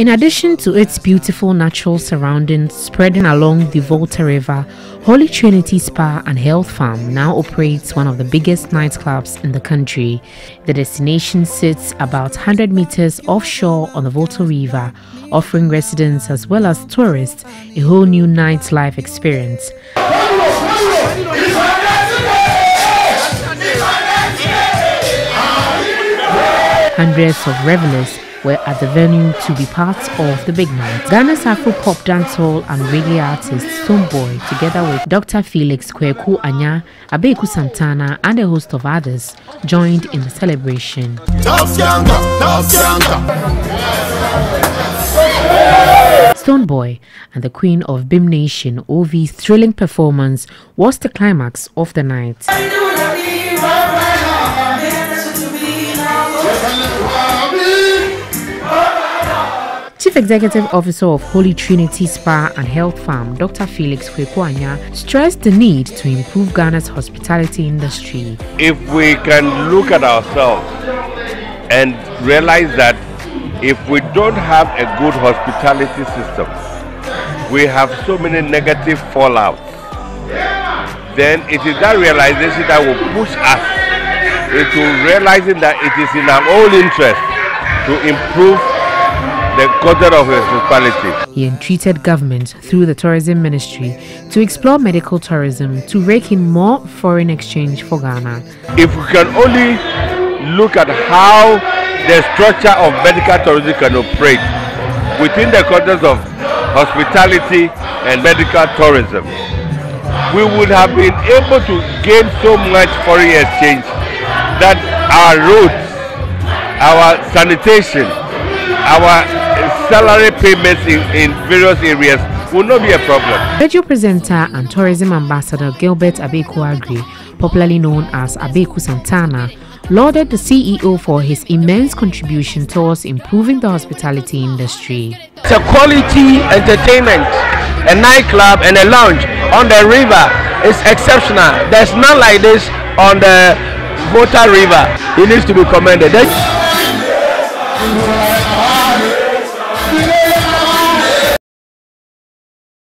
In addition to its beautiful natural surroundings spreading along the Volta River, Holy Trinity Spa and Health Farm now operates one of the biggest nightclubs in the country. The destination sits about 100 meters offshore on the Volta River, offering residents as well as tourists a whole new nightlife experience. Hundreds of revelers were at the venue to be part of the big night. Ghana's Afro pop dancehall and reggae artist Stonebwoy, together with Dr. Felix Kweku Anya, Abeku Santana, and a host of others, joined in the celebration. Stonebwoy and the Queen of Bhim Nation OV's thrilling performance was the climax of the night. Chief Executive Officer of Holy Trinity Spa and Health Farm, Dr. Felix Kwekwanya, stressed the need to improve Ghana's hospitality industry. If we can look at ourselves and realize that if we don't have a good hospitality system, we have so many negative fallouts, then it is that realization that will push us into realizing that it is in our own interest to improve the culture of hospitality. He entreated government through the tourism ministry to explore medical tourism to rake in more foreign exchange for Ghana. If we can only look at how the structure of medical tourism can operate within the context of hospitality and medical tourism, we would have been able to gain so much foreign exchange that our roads, our sanitation, our salary payments in, in various areas will not be a problem. Radio presenter and tourism ambassador Gilbert Abeku Aggrey, popularly known as Abeku Santana, lauded the CEO for his immense contribution towards improving the hospitality industry. It's a quality entertainment, a nightclub and a lounge on the river is exceptional. There's none like this on the Volta River. He needs to be commended.